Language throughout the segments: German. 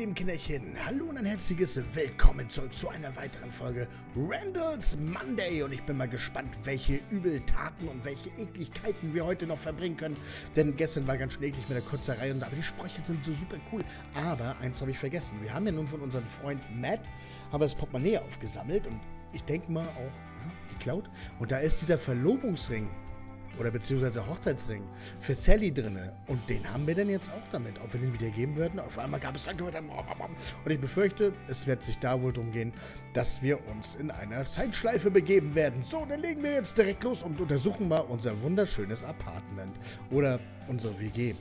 Lieben Kinderchen, hallo und ein herzliches Willkommen zurück zu einer weiteren Folge Randall's Monday. Und ich bin mal gespannt, welche Übeltaten und welche Ekligkeiten wir heute noch verbringen können. Denn gestern war ganz schön eklig mit der Kurzerei und aber die Sprüche sind so super cool. Aber eins habe ich vergessen. Wir haben ja nun von unserem Freund Matt haben das Portemonnaie aufgesammelt und ich denke mal auch ja, geklaut. Und da ist dieser Verlobungsring oder beziehungsweise Hochzeitsring für Sally drinne. Und den haben wir denn jetzt auch damit, ob wir den wieder geben würden. Auf einmal gab es dann und ich befürchte, es wird sich da wohl darum gehen, dass wir uns in einer Zeitschleife begeben werden. So, dann legen wir jetzt direkt los und untersuchen mal unser wunderschönes Apartment oder unsere WG.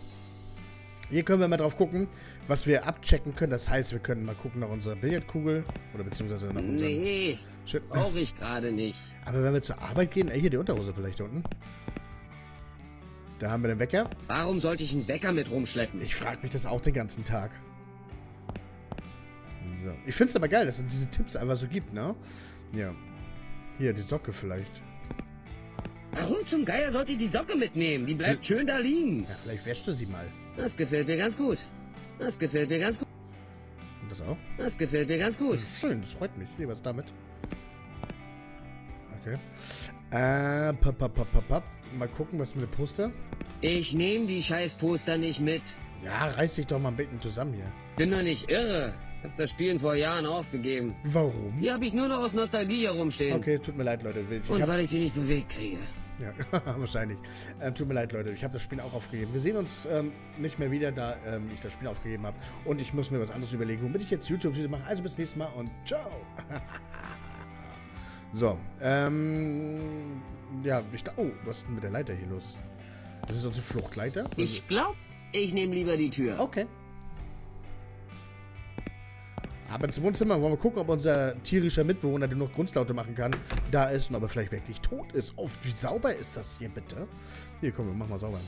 Hier können wir mal drauf gucken, was wir abchecken können. Das heißt, wir können mal gucken nach unserer Billardkugel oder beziehungsweise nach unserem... Nee, brauche ich gerade nicht. Aber wenn wir zur Arbeit gehen, ey, hier die Unterhose vielleicht unten. Da haben wir den Wecker. Warum sollte ich einen Wecker mit rumschleppen? Ich frage mich das auch den ganzen Tag. So. Ich finde es aber geil, dass es diese Tipps einfach so gibt, ne? Ja. Hier, die Socke vielleicht. Warum zum Geier sollte ich die Socke mitnehmen? Die bleibt schön da liegen. Ja, vielleicht wäschst du sie mal. Das gefällt mir ganz gut. Das gefällt mir ganz gut. Und das auch? Das gefällt mir ganz gut. schön, das freut mich. Hier, was damit? Okay. Äh, pap, pap, pap, pap. Mal gucken, was mit dem Poster. Ich nehme die scheiß Poster nicht mit. Ja, reiß dich doch mal ein bisschen zusammen hier. Bin doch nicht irre. Hab das Spielen vor Jahren aufgegeben. Warum? Die habe ich nur noch aus Nostalgie herumstehen. Okay, tut mir leid, Leute. Ich Und weil ich sie nicht bewegt kriege. Ja, wahrscheinlich. Ähm, tut mir leid, Leute. Ich habe das Spiel auch aufgegeben. Wir sehen uns ähm, nicht mehr wieder, da ähm, ich das Spiel aufgegeben habe. Und ich muss mir was anderes überlegen, womit ich jetzt YouTube-Videos mache. Also bis nächstes Mal und ciao. so, ähm, ja, ich da. Oh, was ist denn mit der Leiter hier los? Das ist unsere Fluchtleiter? Ich glaube, ich nehme lieber die Tür. Okay. Aber ins Wohnzimmer wollen wir gucken, ob unser tierischer Mitbewohner, der noch Grundlaute machen kann, da ist und ob er vielleicht wirklich tot ist. Oh, wie sauber ist das hier bitte? Hier, komm, wir machen mal sauber.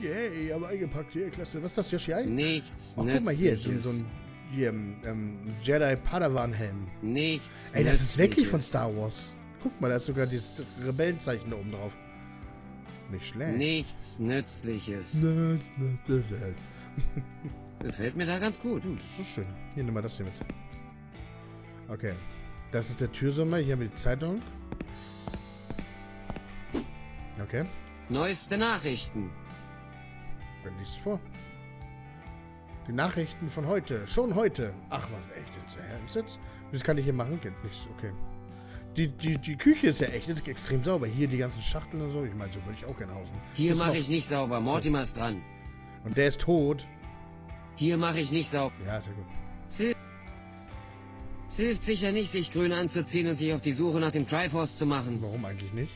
Yay, aber eingepackt. Hier, klasse. Was ist das, Yoshi? Nichts. Oh, guck mal hier, so, so ein ähm, Jedi Padawan Helm. Nichts. Ey, das ist wirklich von Star Wars. Guck mal, da ist sogar dieses Rebellenzeichen da oben drauf. Nicht schlecht. Nichts Nützliches. Gefällt mir da ganz gut. Hm, das ist so schön. Hier, nimm mal das hier mit. Okay. Das ist der Türsommer. Hier haben wir die Zeitung. Okay. Neueste Nachrichten. Wer liest vor? Die Nachrichten von heute. Schon heute. Ach, was echt jetzt? Was kann ich hier machen? Geht nichts. Okay. Die, die, die Küche ist ja echt ist extrem sauber. Hier die ganzen Schachteln und so. Ich meine, so würde ich auch gerne hausen. Hier mache ich nicht sauber. Mortimer ist dran. Und der ist tot. Hier mache ich nicht sauber. Ja, sehr gut. Es hilft sicher nicht, sich grün anzuziehen und sich auf die Suche nach dem Triforce zu machen. Warum eigentlich nicht?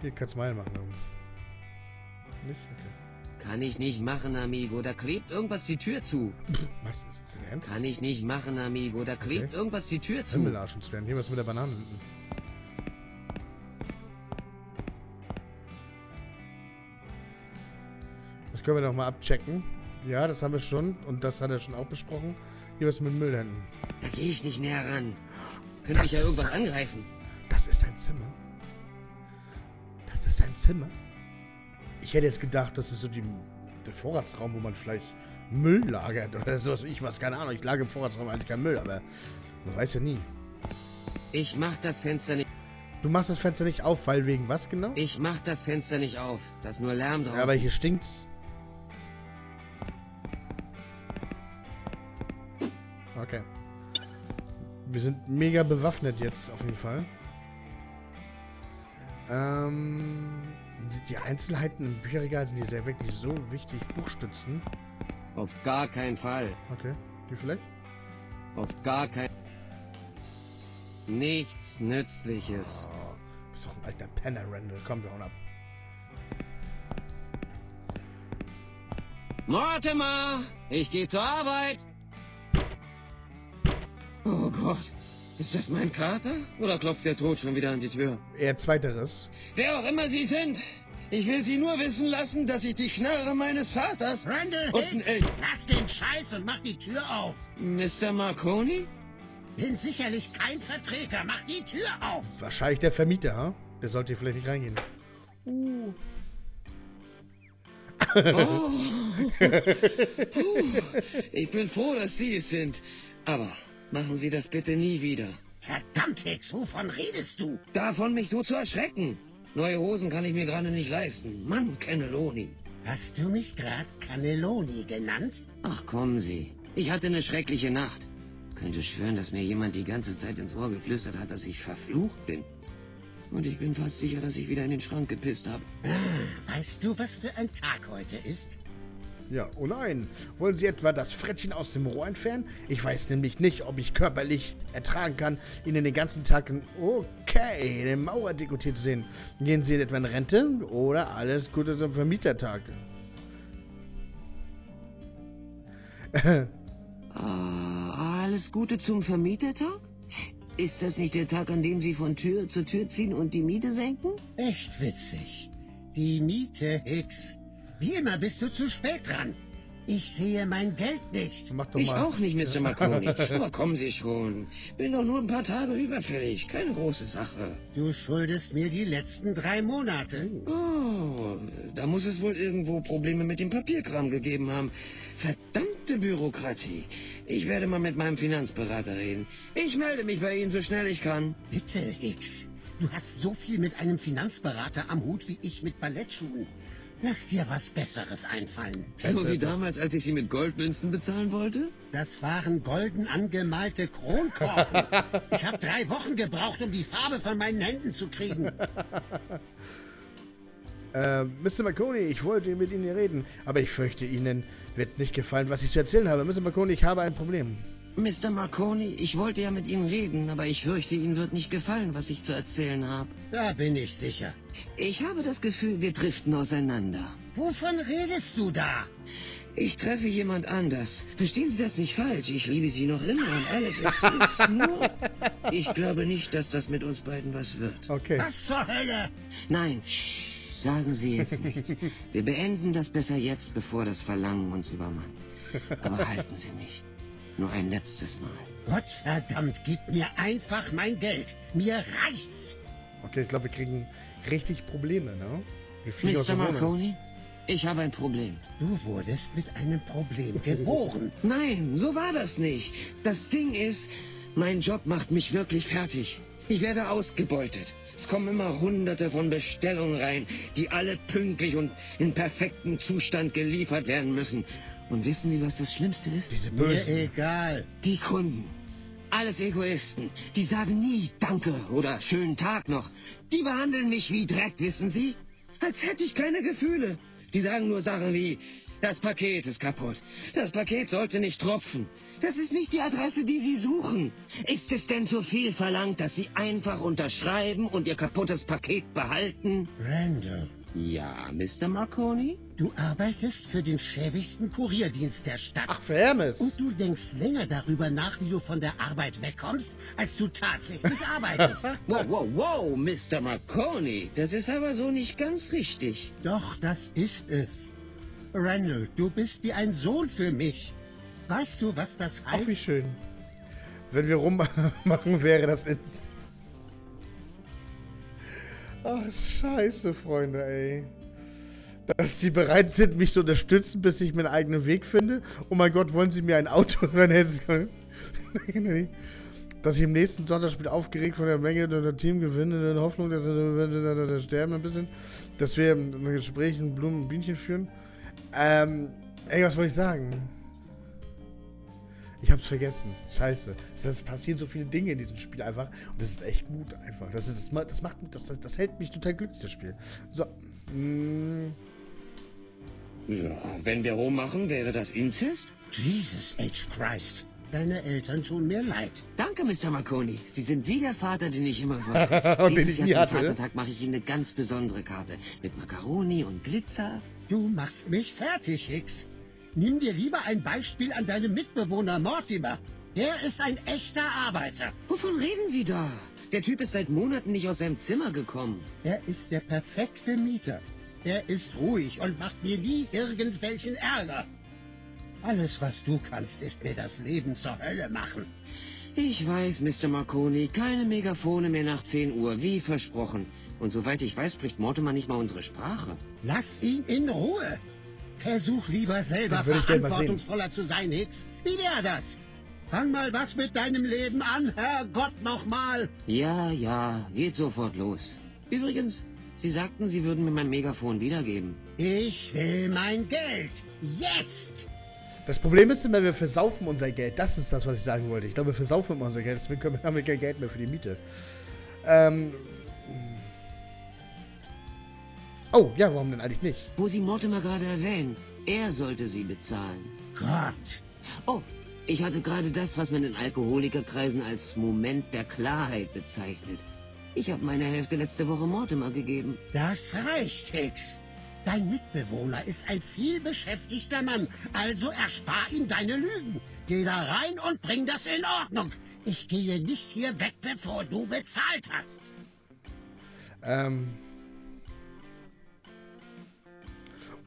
Hier kannst du mal machen. Nicht? Okay. Kann ich nicht machen, Amigo. Da klebt irgendwas die Tür zu. Was? Ist das denn ernst? Kann ich nicht machen, Amigo. Da klebt okay. irgendwas die Tür zu. Himmelarschen Sven. Hier was mit der Banane. Das können wir doch mal abchecken. Ja, das haben wir schon. Und das hat er schon auch besprochen. Hier was mit Müllhänden. Da gehe ich nicht näher ran. Könnte ich ja irgendwas angreifen. Das ist sein Zimmer. Das ist sein Zimmer. Ich hätte jetzt gedacht, das ist so die, der Vorratsraum, wo man vielleicht Müll lagert oder sowas. Ich weiß keine Ahnung. Ich lage im Vorratsraum eigentlich keinen Müll, aber man weiß ja nie. Ich mach das Fenster nicht. Du machst das Fenster nicht auf, weil wegen was genau? Ich mach das Fenster nicht auf. Da ist nur Lärm draußen. Ja, aber hier stinkt's. Okay. Wir sind mega bewaffnet jetzt auf jeden Fall. Ähm, die Einzelheiten im Bücherregal sind die sehr wirklich so wichtig. Buchstützen. Auf gar keinen Fall. Okay. Die vielleicht? Auf gar kein... Nichts Nützliches. Oh, bist doch ein alter Penner, Randall. Komm, wir hauen ab. Mortimer! Ich gehe zur Arbeit! Oh Gott. Ist das mein Kater? Oder klopft der Tod schon wieder an die Tür? Eher zweiteres. Wer auch immer Sie sind, ich will Sie nur wissen lassen, dass ich die Knarre meines Vaters... Randall Hicks, äh, lass den Scheiß und mach die Tür auf. Mr. Marconi? Bin sicherlich kein Vertreter. Mach die Tür auf. Wahrscheinlich der Vermieter, ha? Der sollte hier vielleicht nicht reingehen. Uh. Oh. Puh. Ich bin froh, dass Sie es sind. Aber machen Sie das bitte nie wieder. Verdammt, Hicks, wovon redest du? Davon, mich so zu erschrecken. Neue Hosen kann ich mir gerade nicht leisten. Mann, Cannelloni. Hast du mich grad Cannelloni genannt? Ach, kommen Sie. Ich hatte eine schreckliche Nacht. Könnte schwören, dass mir jemand die ganze Zeit ins Ohr geflüstert hat, dass ich verflucht bin. Und ich bin fast sicher, dass ich wieder in den Schrank gepisst habe. Ah, weißt du, was für ein Tag heute ist? Ja, oh nein. Wollen Sie etwa das Frettchen aus dem Rohr entfernen? Ich weiß nämlich nicht, ob ich körperlich ertragen kann, Ihnen den ganzen Tag in, okay, den Maurerdekoté zu sehen. Gehen Sie etwa in Rente oder alles Gute zum Vermietertag? Ah, alles Gute zum Vermietertag? Ist das nicht der Tag, an dem Sie von Tür zu Tür ziehen und die Miete senken? Echt witzig. Die Miete, Hicks. Wie immer bist du zu spät dran. Ich sehe mein Geld nicht. Mach doch Ich mal. auch nicht, Mr. Marconi. Aber kommen Sie schon. Bin doch nur ein paar Tage überfällig. Keine große Sache. Du schuldest mir die letzten drei Monate. Oh, da muss es wohl irgendwo Probleme mit dem Papierkram gegeben haben. Verdammte Bürokratie. Ich werde mal mit meinem Finanzberater reden. Ich melde mich bei Ihnen so schnell ich kann. Bitte, Hicks. Du hast so viel mit einem Finanzberater am Hut wie ich mit Ballettschuhen. Lass dir was Besseres einfallen. So wie damals, als ich Sie mit Goldmünzen bezahlen wollte? Das waren golden angemalte Kronkorken. Ich habe drei Wochen gebraucht, um die Farbe von meinen Händen zu kriegen. Äh, Mr. Marconi, ich wollte mit Ihnen reden, aber ich fürchte, Ihnen wird nicht gefallen, was ich zu erzählen habe. Mr. Marconi, ich habe ein Problem. Mr. Marconi, ich wollte ja mit Ihnen reden, aber ich fürchte, Ihnen wird nicht gefallen, was ich zu erzählen habe. Da bin ich sicher. Ich habe das Gefühl, wir driften auseinander. Wovon redest du da? Ich treffe jemand anders. Verstehen Sie das nicht falsch? Ich liebe Sie noch immer und alles. Es ist nur... Ich glaube nicht, dass das mit uns beiden was wird. Okay. Was zur Hölle? Nein, shh, sagen Sie jetzt nichts. Wir beenden das besser jetzt, bevor das Verlangen uns übermannt. Aber halten Sie mich. Nur ein letztes Mal. Gott verdammt, gib mir einfach mein Geld. Mir reicht's. Okay, ich glaube, wir kriegen richtig Probleme, ne? Wir fliegen aus Mr. Marconi, ich habe ein Problem. Du wurdest mit einem Problem geboren. Nein, so war das nicht. Das Ding ist, mein Job macht mich wirklich fertig. Ich werde ausgebeutet. Es kommen immer hunderte von Bestellungen rein, die alle pünktlich und in perfektem Zustand geliefert werden müssen. Und wissen Sie, was das Schlimmste ist? Diese Mir Bösen. egal. Die Kunden. Alles Egoisten. Die sagen nie Danke oder schönen Tag noch. Die behandeln mich wie Dreck, wissen Sie? Als hätte ich keine Gefühle. Die sagen nur Sachen wie, das Paket ist kaputt. Das Paket sollte nicht tropfen. Das ist nicht die Adresse, die Sie suchen. Ist es denn zu viel verlangt, dass Sie einfach unterschreiben und Ihr kaputtes Paket behalten? Randall, Ja, Mr. Marconi? du arbeitest für den schäbigsten Kurierdienst der Stadt. Ach, für Hermes. Und du denkst länger darüber nach, wie du von der Arbeit wegkommst, als du tatsächlich arbeitest. Wow, wow, wow, Mr. Marconi. Das ist aber so nicht ganz richtig. Doch, das ist es. Randall, du bist wie ein Sohn für mich. Weißt du, was das Ach, wie heißt? schön. Wenn wir rummachen, wäre das ins. Ach, scheiße, Freunde, ey. Dass sie bereit sind, mich zu unterstützen, bis ich meinen eigenen Weg finde. Oh mein Gott, wollen sie mir ein Auto sie- Dass ich im nächsten Sonntagsspiel aufgeregt von der Menge und der Team gewinne, in der Hoffnung, dass sie sterben ein bisschen. Dass wir ein Gespräch in Blumen und Bienchen führen. Ähm, ey, was wollte ich sagen? Ich hab's vergessen. Scheiße. Es es passieren so viele Dinge in diesem Spiel einfach. Und das ist echt gut einfach. Das, ist, das ma- das macht das, das hält mich total glücklich, das Spiel. So. Mm, Ja, wenn wir rummachen, wäre das Inzest? Jesus H. Christ. Deine Eltern tun mir leid. Danke, Mr. Marconi. Sie sind wie der Vater, den ich immer wollte. Und den Dieses ich nie Jahr zum hatte. Vatertag mache ich Ihnen eine ganz besondere Karte. Mit Macaroni und Glitzer. Du machst mich fertig, Hicks. Nimm dir lieber ein Beispiel an deinem Mitbewohner Mortimer. Der ist ein echter Arbeiter. Wovon reden Sie da? Der Typ ist seit Monaten nicht aus seinem Zimmer gekommen. Er ist der perfekte Mieter. Er ist ruhig und macht mir nie irgendwelchen Ärger. Alles, was du kannst, ist mir das Leben zur Hölle machen. Ich weiß, Mr. Marconi, keine Megafone mehr nach 10 Uhr, wie versprochen. Und soweit ich weiß, spricht Mortimer nicht mal unsere Sprache. Lass ihn in Ruhe. Versuch lieber selber Das würde ich gerne mal sehen. verantwortungsvoller zu sein, Hicks. Wie wäre das? Fang mal was mit deinem Leben an, Herrgott nochmal. Ja, ja, geht sofort los. Übrigens, Sie sagten, Sie würden mir mein Megafon wiedergeben. Ich will mein Geld. Jetzt! Das Problem ist immer, wir versaufen unser Geld. Das ist das, was ich sagen wollte. Ich glaube, wir versaufen immer unser Geld. Deswegen haben wir kein Geld mehr für die Miete. Ähm. Oh, ja, warum denn eigentlich nicht? Wo Sie Mortimer gerade erwähnen, er sollte Sie bezahlen. Gott! Oh, ich hatte gerade das, was man in Alkoholikerkreisen als Moment der Klarheit bezeichnet. Ich habe meine Hälfte letzte Woche Mortimer gegeben. Das reicht, Hicks. Dein Mitbewohner ist ein vielbeschäftigter Mann, also erspar ihm deine Lügen. Geh da rein und bring das in Ordnung. Ich gehe nicht hier weg, bevor du bezahlt hast. Ähm.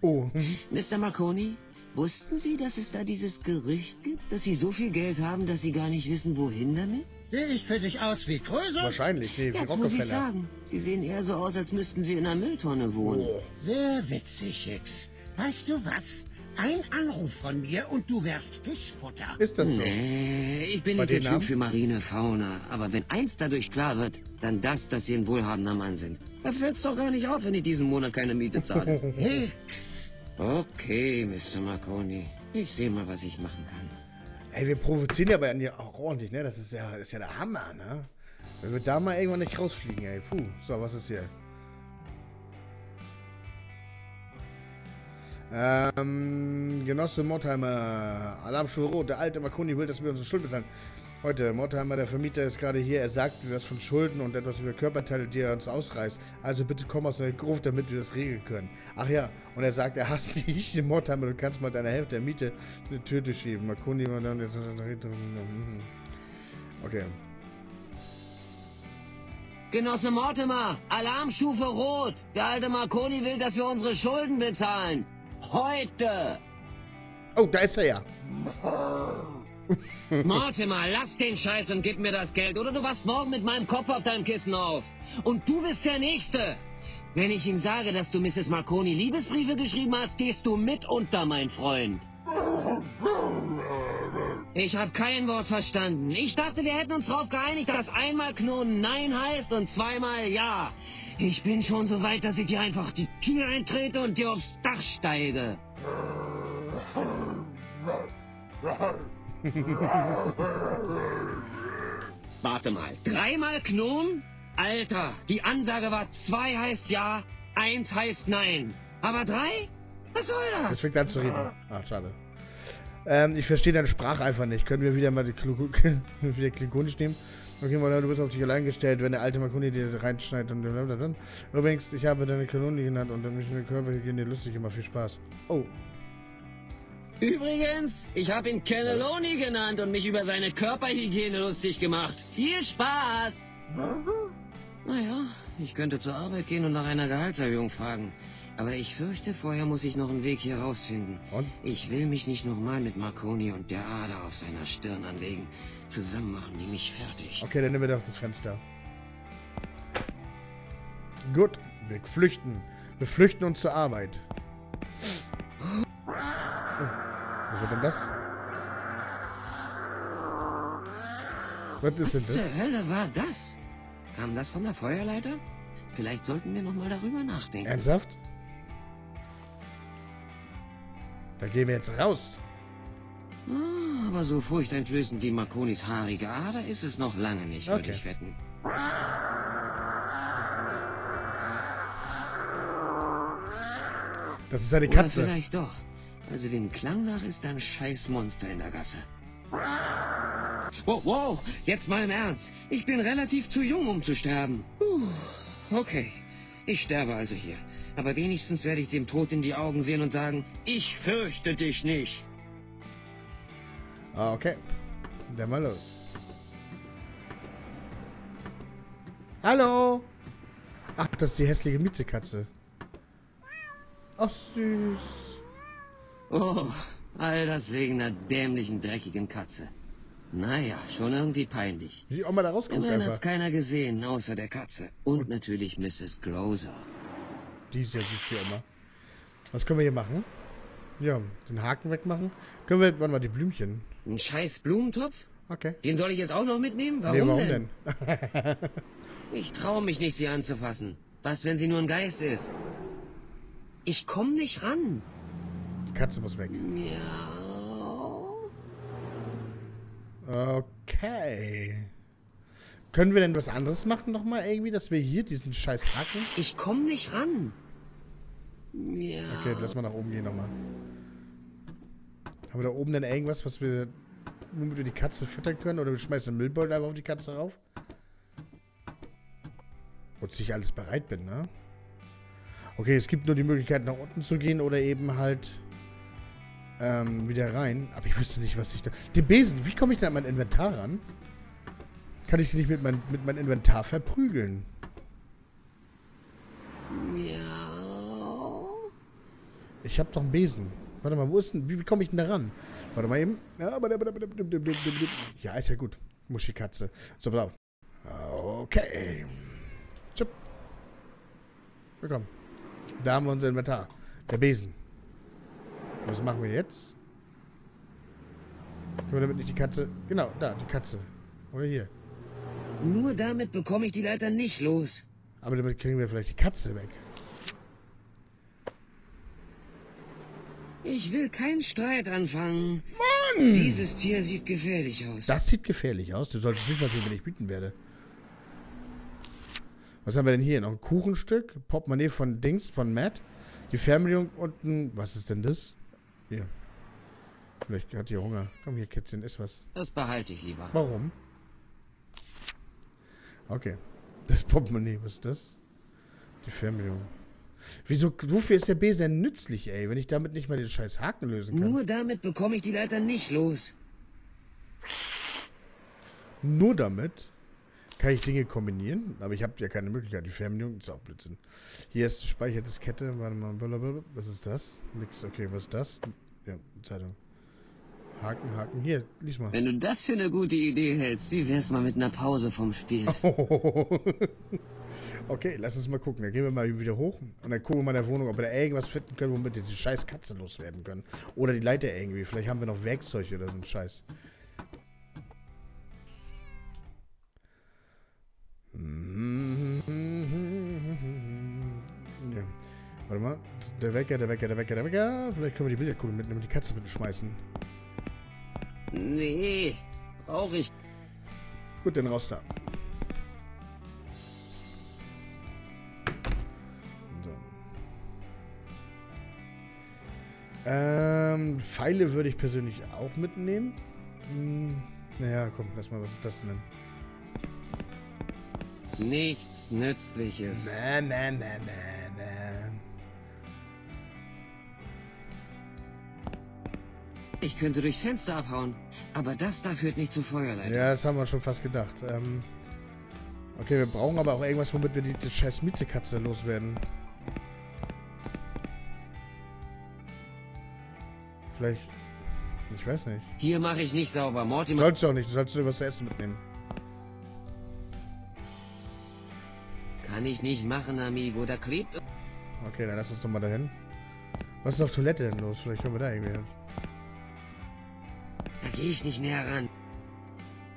Oh. Mr. Marconi, wussten Sie, dass es da dieses Gerücht gibt, dass Sie so viel Geld haben, dass Sie gar nicht wissen, wohin damit? Sehe ich für dich aus wie Krösus? wahrscheinlich. Nee, wie Jetzt muss ich sagen, Sie sehen eher so aus, als müssten Sie in einer Mülltonne wohnen. Oh. Sehr witzig, Hicks. Weißt du was? Ein Anruf von mir und du wärst Fischfutter. Ist das so? Nee, ich bin Bei nicht der Typ Namen? für marine Fauna. Aber wenn eins dadurch klar wird, dann das, dass Sie ein wohlhabender Mann sind. Da fällt's doch gar nicht auf, wenn ich diesen Monat keine Miete zahle. Hicks! okay, Mr. Marconi. Ich sehe mal, was ich machen kann. Ey, wir provozieren ja aber ja auch ordentlich, ne? Das ist ja, ist ja der Hammer, ne? Wenn wir da mal irgendwann nicht rausfliegen, ey. Puh. So, was ist hier? Ähm, Genosse Mottheimer, Alarmstufe Rot, der alte Marconi will, dass wir unsere Schuld bezahlen. Heute, Mottheimer, der Vermieter, ist gerade hier. Er sagt mir was von Schulden und etwas über Körperteile, die er uns ausreißt. Also bitte komm aus der Gruft, damit wir das regeln können. Ach ja, und er sagt, er hasst dich, Mottheimer, du kannst mal deiner Hälfte der Miete eine Tür durchschieben. Marconi war dann jetzt. Okay. Genosse Mortimer, Alarmstufe Rot. Der alte Marconi will, dass wir unsere Schulden bezahlen. Heute. Oh, da ist er ja. Mortimer, lass den Scheiß und gib mir das Geld, oder du wachst morgen mit meinem Kopf auf deinem Kissen auf. Und du bist der Nächste. Wenn ich ihm sage, dass du Mrs. Marconi Liebesbriefe geschrieben hast, gehst du mit unter, mein Freund. Ich habe kein Wort verstanden. Ich dachte, wir hätten uns darauf geeinigt, dass einmal Knoten Nein heißt und zweimal Ja. Ich bin schon so weit, dass ich dir einfach die Tür eintrete und dir aufs Dach steige. Warte mal. Dreimal Gnom? Alter, die Ansage war zwei heißt ja, eins heißt nein. Aber drei? Was soll das? fängt er an zu reden. Ach, schade. Ähm, ich verstehe deine Sprache einfach nicht. Können wir wieder mal die Klu wieder Klingonisch nehmen? Okay, mal, du bist auf dich allein gestellt, wenn der alte Makuni dir reinschneidet und dann. Übrigens, ich habe deine Kanone genannt und mich mit Körperhygiene lustig immer viel Spaß. Oh, Übrigens, ich habe ihn Cannelloni genannt und mich über seine Körperhygiene lustig gemacht. Viel Spaß! Naja, ich könnte zur Arbeit gehen und nach einer Gehaltserhöhung fragen. Aber ich fürchte, vorher muss ich noch einen Weg hier rausfinden. Und? Ich will mich nicht nochmal mit Marconi und der Ader auf seiner Stirn anlegen. Zusammen machen die mich fertig. okay, dann nehmen wir doch das Fenster. Gut, wir flüchten. Wir flüchten uns zur Arbeit. Oh, was wird denn das? Was ist denn Was das? zur Hölle war das? Kam das von der Feuerleiter? Vielleicht sollten wir nochmal darüber nachdenken. Ernsthaft? Da gehen wir jetzt raus. Ah, Aber so furchteinflößend wie Marconis haarige Ader ist es noch lange nicht, würde Okay. ich wetten. Das ist eine Oder Katze. vielleicht doch. Also dem Klang nach ist ein scheiß Monster in der Gasse. Wow, wow, jetzt mal im Ernst. Ich bin relativ zu jung, um zu sterben. Puh, okay, ich sterbe also hier. Aber wenigstens werde ich dem Tod in die Augen sehen und sagen, ich fürchte dich nicht. Ah, okay. Dann mal los. Hallo! Ach, das ist die hässliche Miezekatze. Ach, süß. Oh, all das wegen einer dämlichen, dreckigen Katze. Naja, schon irgendwie peinlich. Wie die Oma da rausguckt Immerhin hat's keiner gesehen, außer der Katze. Und natürlich Mrs. Grozer. Die ist ja süß, die Oma. Was können wir hier machen? Ja, den Haken wegmachen. Können wir, warte mal, die Blümchen. Ein scheiß Blumentopf? Okay. Den soll ich jetzt auch noch mitnehmen? Warum, nee, warum denn? denn? Ich traue mich nicht, sie anzufassen. Was, wenn sie nur ein Geist ist? Ich komm nicht ran. Katze muss weg. Okay. Können wir denn was anderes machen nochmal irgendwie, dass wir hier diesen scheiß Haken... Ich komm nicht ran. Okay, lass mal nach oben gehen nochmal. Haben wir da oben denn irgendwas, was wir... womit wir die Katze füttern können? Oder wir schmeißen einen Müllbeutel einfach auf die Katze rauf? Wozu ich alles bereit bin, ne? Okay, es gibt nur die Möglichkeit, nach unten zu gehen oder eben halt ähm, wieder rein. Aber ich wüsste nicht, was ich da... Den Besen, wie komme ich denn an mein Inventar ran? Kann ich den nicht mit, mein, mit meinem Inventar verprügeln? Miau. Ich habe doch einen Besen. Warte mal, wo ist denn... Wie, wie komme ich denn da ran? Warte mal eben. Ja, Ja, ist ja gut. Muschikatze. So, pass auf. Okay. Tschüpp. Willkommen. Da haben wir unser Inventar. Der Besen. Was machen wir jetzt? Können wir damit nicht die Katze... Genau, da, die Katze. Oder hier. Nur damit bekomme ich die Leiter nicht los. Aber damit kriegen wir vielleicht die Katze weg. Ich will keinen Streit anfangen. Mann! Dieses Tier sieht gefährlich aus. Das sieht gefährlich aus. Du solltest nicht mal sehen, wenn ich bieten werde. Was haben wir denn hier? Noch ein Kuchenstück? Portemonnaie von Dings, von Matt. Die Fernbedienung und ein... Was ist denn das? Hier. Vielleicht hat die Hunger. Komm hier, Kätzchen, iss was. Das behalte ich lieber. Warum? Okay. Das Portemonnaie, was ist das? Die Fernbedienung. Wieso, wofür ist der Besen denn nützlich, ey, wenn ich damit nicht mal den scheiß Haken lösen kann? Nur damit bekomme ich die Leiter nicht los. Nur damit kann ich Dinge kombinieren, aber ich habe ja keine Möglichkeit. Die Fernbedienung ist auch Blödsinn. Hier ist Speicherdiskette. Warte mal. blablabla. Was ist das? Nix. Okay, was ist das? Ja, Zeitung. Haken, Haken. Hier, lies mal. Wenn du das für eine gute Idee hältst, wie wär's mal mit einer Pause vom Spiel? okay, lass uns mal gucken. Dann gehen wir mal wieder hoch und dann gucken wir mal in der Wohnung, ob wir da irgendwas finden können, womit wir diese scheiß Katze loswerden können. Oder die Leiter irgendwie. Vielleicht haben wir noch Werkzeuge oder so ein Scheiß. Warte mal. Der Wecker, der Wecker, der Wecker, der Wecker. Vielleicht können wir die Bilderkugel mitnehmen und die Katze mitschmeißen. Nee, brauche ich. Gut, dann raus da. So. Ähm, Pfeile würde ich persönlich auch mitnehmen. Hm, naja, komm, lass mal, was ist das denn? Nichts Nützliches. Na, na, na, na. Könnte durchs Fenster abhauen, aber das da führt nicht zur Feuerleiter. Ja, das haben wir schon fast gedacht. Ähm, okay, wir brauchen aber auch irgendwas, womit wir die, die scheiß Miezekatze loswerden. Vielleicht. Ich weiß nicht. Hier mache ich nicht sauber. Mortimer. Sollst du auch nicht. Du sollst dir was zu essen mitnehmen. Kann ich nicht machen, Amigo. Da klebt. Okay, dann lass uns doch mal dahin. Was ist auf Toilette denn los? Vielleicht können wir da irgendwie hin. Da gehe ich nicht näher ran.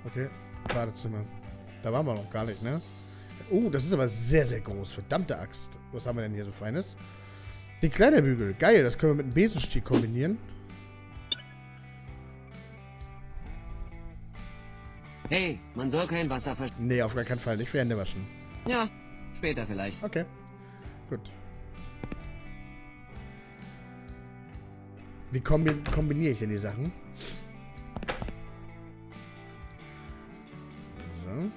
Okay, Badezimmer. Da waren wir noch gar nicht, ne? Oh, das ist aber sehr, sehr groß. Verdammte Axt. Was haben wir denn hier so Feines? Die Kleiderbügel. Geil, das können wir mit einem Besenstiel kombinieren. Hey, man soll kein Wasser versch... Nee, auf gar keinen Fall. Nicht für Hände waschen. Ja, später vielleicht. Okay. Gut. Wie kombi kombiniere ich denn die Sachen? So.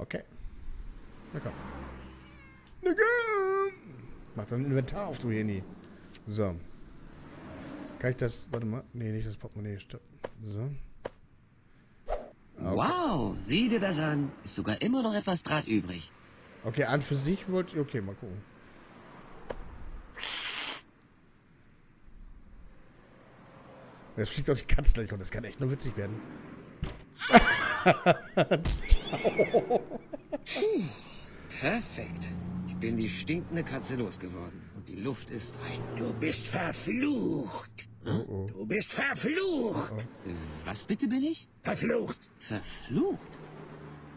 Okay. Na komm. Na komm! Mach dein Inventar auf, du Heni. So. Kann ich das... Warte mal. Nee, nicht das Portemonnaie. Stopp. So. Wow, sieh dir das an. Ist sogar immer noch etwas Draht übrig. Okay, an für sich wollte ich... Okay, mal gucken. Jetzt fliegt auch die Katze gleich und das kann echt nur witzig werden. Perfekt. Ich bin die stinkende Katze losgeworden. Und die Luft ist rein. Du bist verflucht. Du bist verflucht. Was bitte bin ich? Verflucht. Verflucht?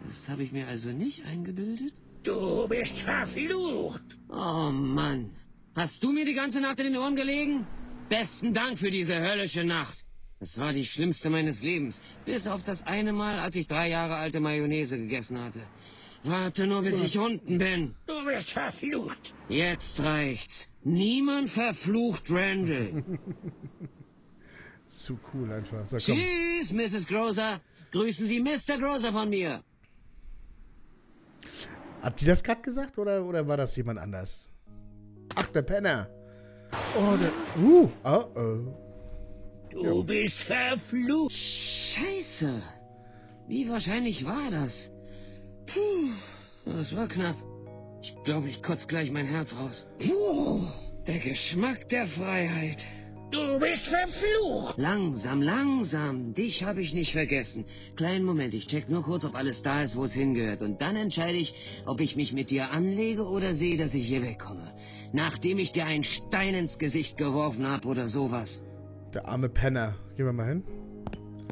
Das habe ich mir also nicht eingebildet? Du bist verflucht. Oh Mann. Hast du mir die ganze Nacht in den Ohren gelegen? Besten Dank für diese höllische Nacht. Es war die schlimmste meines Lebens. Bis auf das eine Mal, als ich drei Jahre alte Mayonnaise gegessen hatte. Warte nur, bis ich unten bin. Du bist verflucht. Jetzt reicht's. Niemand verflucht Randall. Zu cool einfach. So. Tschüss, Mrs. Grocer. Grüßen Sie Mr. Grocer von mir. Hat die das gerade gesagt oder, oder war das jemand anders? Ach, der Penner. Oh, der. Uh, oh, oh. Du bist verflucht. Scheiße. Wie wahrscheinlich war das? Puh, das war knapp. Ich glaube, ich kotze gleich mein Herz raus. Puh, der Geschmack der Freiheit. Du bist verflucht. Langsam, langsam. Dich habe ich nicht vergessen. Kleinen Moment, ich check nur kurz, ob alles da ist, wo es hingehört. Und dann entscheide ich, ob ich mich mit dir anlege oder sehe, dass ich hier wegkomme. Nachdem ich dir einen Stein ins Gesicht geworfen habe oder sowas. Der arme Penner. Gehen wir mal hin.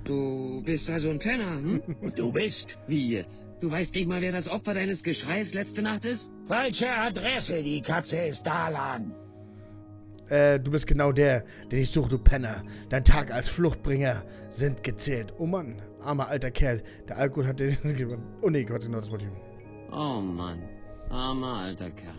Du bist also ein Penner, hm? Du bist Wie jetzt? Du weißt nicht mal, wer das Opfer deines Geschreis letzte Nacht ist? falsche Adresse. Die Katze ist Dalan. Äh, du bist genau der, den ich suche, du Penner. Dein Tag als Fluchtbringer sind gezählt. Oh Mann, armer alter Kerl. Der Alkohol hat den... Oh nee, Gott, genau, das wollte ich... Oh Mann, armer alter Kerl.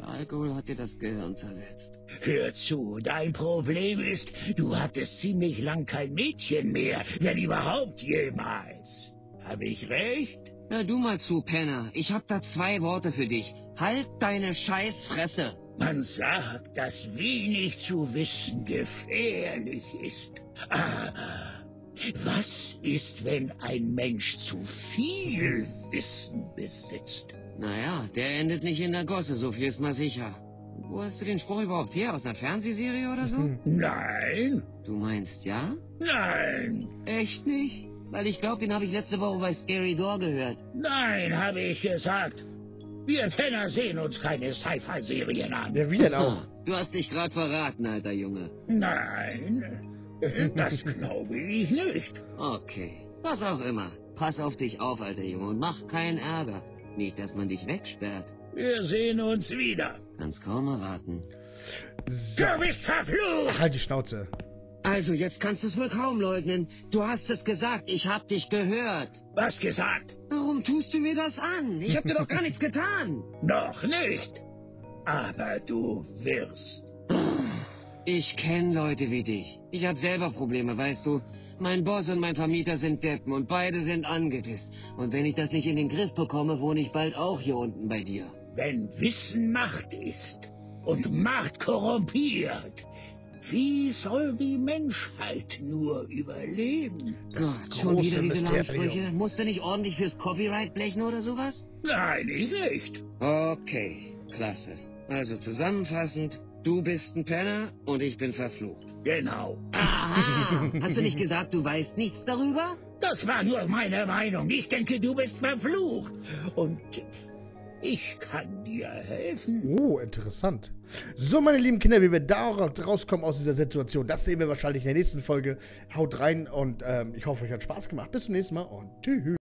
Der Alkohol hat dir das Gehirn zersetzt. Hör zu, dein Problem ist, du hattest ziemlich lang kein Mädchen mehr, wenn überhaupt jemals. Hab ich recht? Hör du mal zu, Penner. Ich hab da zwei Worte für dich. Halt deine Scheißfresse. Man sagt, dass wenig zu wissen gefährlich ist. Aber was ist, wenn ein Mensch zu viel Wissen besitzt? Naja, der endet nicht in der Gosse, so viel ist mal sicher. Wo hast du den Spruch überhaupt her? Aus einer Fernsehserie oder so? Nein, Du meinst ja? nein, Echt nicht? Weil ich glaube, den habe ich letzte Woche bei Scary Door gehört. nein, habe ich gesagt. Wir Penner sehen uns keine Sci-Fi-Serien an. Ja, wie denn auch? Ah, Du hast dich gerade verraten, alter Junge. Nein, das glaube ich nicht. Okay, was auch immer. Pass auf dich auf, alter Junge, und mach keinen Ärger. Nicht, dass man dich wegsperrt. Wir sehen uns wieder. Kannst kaum erwarten. So. Du bist verflucht! Halt die Schnauze. Also, jetzt kannst du es wohl kaum leugnen. Du hast es gesagt, ich hab dich gehört. Was gesagt? Warum tust du mir das an? Ich hab dir doch gar nichts getan. Noch nicht. Aber du wirst. Ich kenne Leute wie dich. Ich hab selber Probleme, weißt du. Mein Boss und mein Vermieter sind Deppen und beide sind angepisst. Und wenn ich das nicht in den Griff bekomme, wohne ich bald auch hier unten bei dir. Wenn Wissen Macht ist und Macht korrumpiert, wie soll die Menschheit nur überleben? Das Gott, schon wieder große diese. Namensbrüche. Musst du nicht ordentlich fürs Copyright blechen oder sowas? Nein, ich nicht. Okay, klasse. Also zusammenfassend, du bist ein Penner und ich bin verflucht. Genau. Aha! Hast du nicht gesagt, du weißt nichts darüber? Das war nur meine Meinung. Ich denke, du bist verflucht. Und ich kann dir helfen. Oh, interessant. So, meine lieben Kinder, wie wir da rauskommen aus dieser Situation, das sehen wir wahrscheinlich in der nächsten Folge. Haut rein und ähm, ich hoffe, euch hat Spaß gemacht. Bis zum nächsten Mal und tschüss.